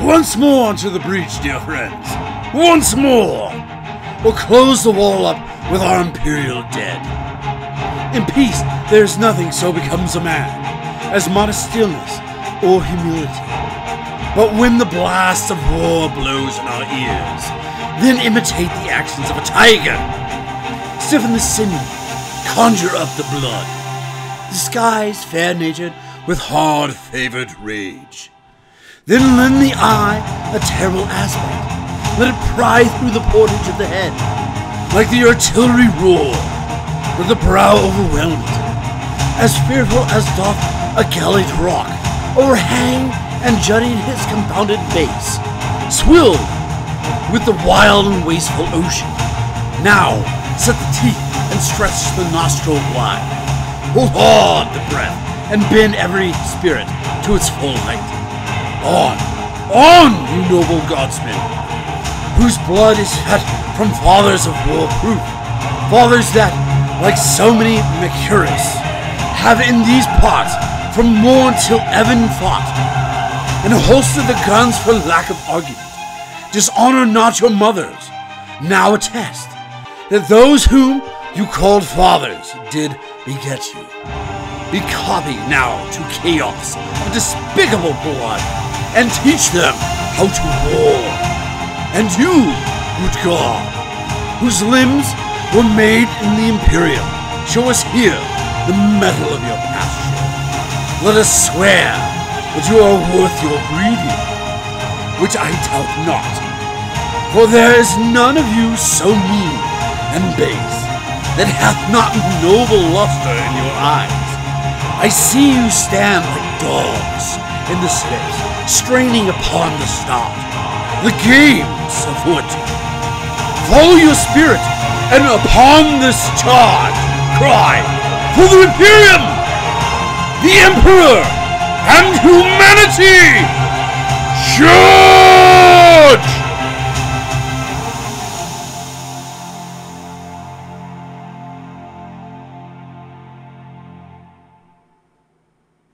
Once more into the breach, dear friends. Once more! We'll close the wall up with our imperial dead. In peace, there is nothing so becomes a man as modest stillness or humility. But when the blast of war blows in our ears, then imitate the actions of a tiger. Stiffen the sinew, conjure up the blood. Disguise fair natured with hard favored rage. Then lend the eye a terrible aspect. Let it pry through the portage of the head, like the artillery roar. Let the brow overwhelm it, as fearful as doth a gallied rock, overhang and jutting his compounded base, swilled with the wild and wasteful ocean. Now set the teeth and stretch the nostril wide. Hold hard the breath and bend every spirit to its full height. On, on, you noble Guardsmen, whose blood is fed from fathers of war proof, fathers that, like so many Macharius, have in these parts from morn till even fought, and holstered the guns for lack of argument. Dishonor not your mothers. Now attest that those whom you called fathers did beget you. Be copied now to chaos of despicable blood, and teach them how to war. And you, God, whose limbs were made in the Imperium, show us here the mettle of your pasture. Let us swear that you are worth your breeding, which I doubt not. For there is none of you so mean and base that hath not noble luster in your eyes. I see you stand like dogs in the slips, straining upon the start. The game's afoot. Follow your spirit, and upon this charge, cry for the Imperium, the Emperor, and humanity! Sure!